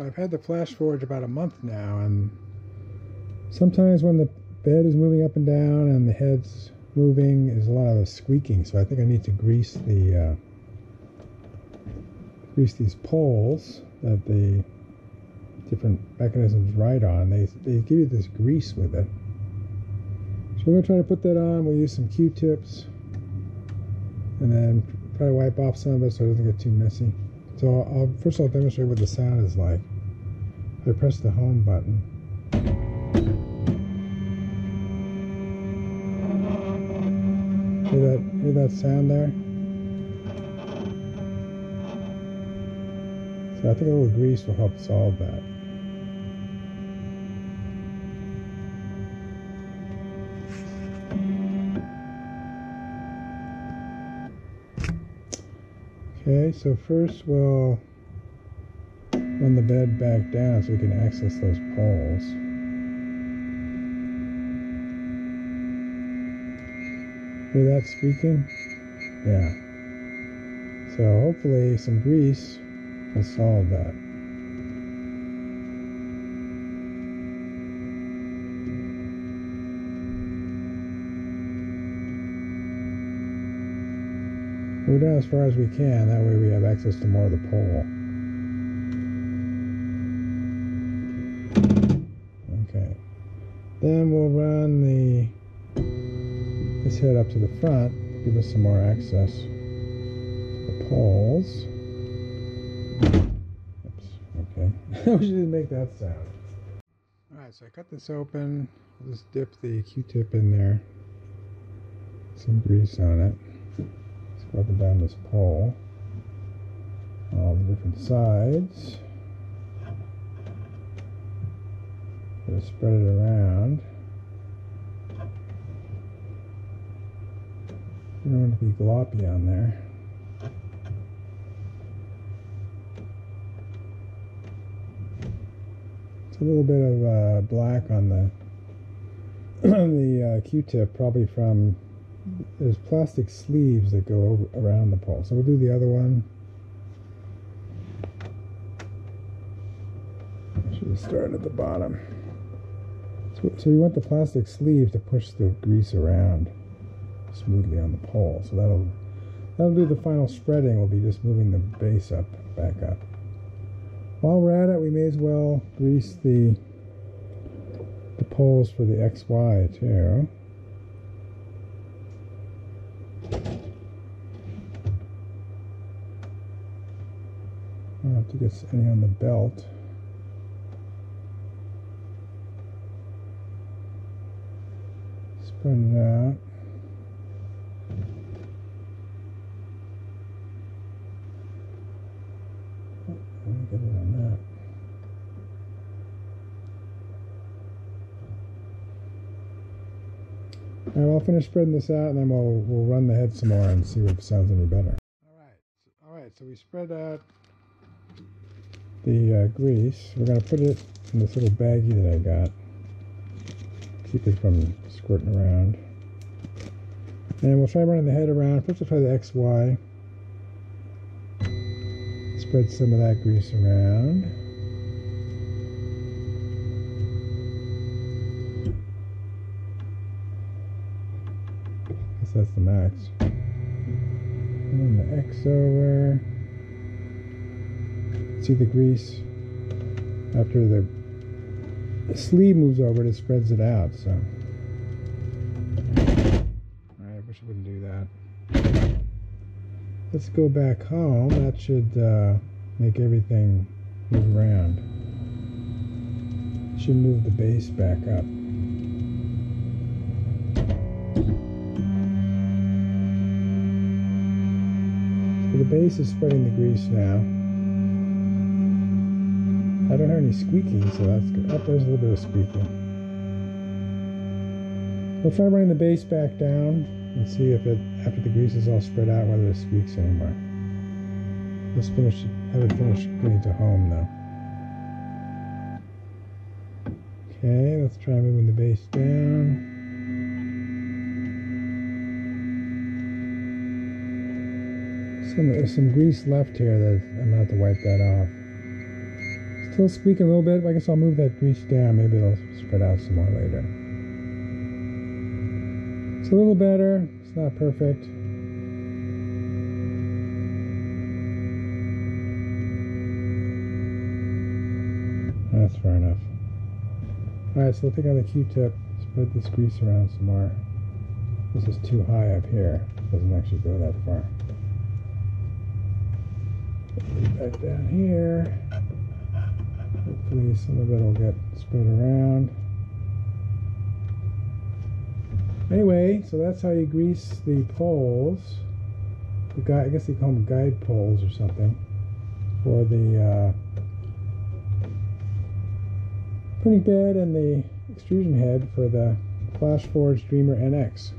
I've had the Flashforge about a month now, and sometimes when the bed is moving up and down and the head's moving, there's a lot of squeaking. So I think I need to grease the uh, grease these poles that the different mechanisms ride on. They they give you this grease with it. So we're gonna try to put that on. We'll use some Q-tips, and then try to wipe off some of it so it doesn't get too messy. So I'll first I'll demonstrate what the sound is like. I press the home button. Hear that, hear that sound there? So I think a little grease will help solve that. Okay, so first we'll run the bed back down so we can access those poles. Hear that squeaking? Yeah. So hopefully some grease will solve that. We're down as far as we can, that way we have access to more of the pole. Okay. Then we'll run the this head up to the front, give us some more access to the poles. Oops, okay. we didn't make that sound. Alright, so I cut this open. I'll just dip the Q-tip in there. Some grease on it and down this pole, all the different sides. Just spread it around. You don't want to be gloppy on there. It's a little bit of uh, black on the the uh, Q-tip, probably from there's plastic sleeves that go over, around the pole. So we'll do the other one. Should started at the bottom. So, we want the plastic sleeve to push the grease around smoothly on the pole. So that'll that'll do the final spreading. We'll be just moving the base up, back up. While we're at it, we may as well grease the the poles for the XY too. I have to get any on the belt. On that. All right, I'll finish spreading this out and then we'll, we'll run the head some more and see if it sounds any better. All right, all right, so we spread out the uh, grease. We're going to put it in this little baggie that I got. Keep it from squirting around. And we'll try running the head around. First we'll try the XY. Spread some of that grease around. Guess that's the max. And then the X over see the grease after the, the sleeve moves over it spreads it out so. I wish I wouldn't do that. Let's go back home. That should uh, make everything move around. Should move the base back up. So the base is spreading the grease now I don't hear any squeaking, so that's good. Oh, there's a little bit of squeaking. We'll try running the base back down and see if it, after the grease is all spread out, whether it squeaks anymore. Let's finish, have it finish getting to home though. Okay, let's try moving the base down. Some, there's some grease left here that I'm going to have to wipe that off Still squeaking a little bit. but I guess I'll move that grease down. Maybe it'll spread out some more later. It's a little better. It's not perfect. That's far enough. Alright, so we'll take out the Q-tip, spread this grease around some more. This is too high up here. It Doesn't actually go that far. Back down here. Hopefully some of it will get spread around. Anyway, so that's how you grease the poles. The guy, I guess they call them guide poles or something for the uh, printing bed and the extrusion head for the Flashforge Dreamer NX.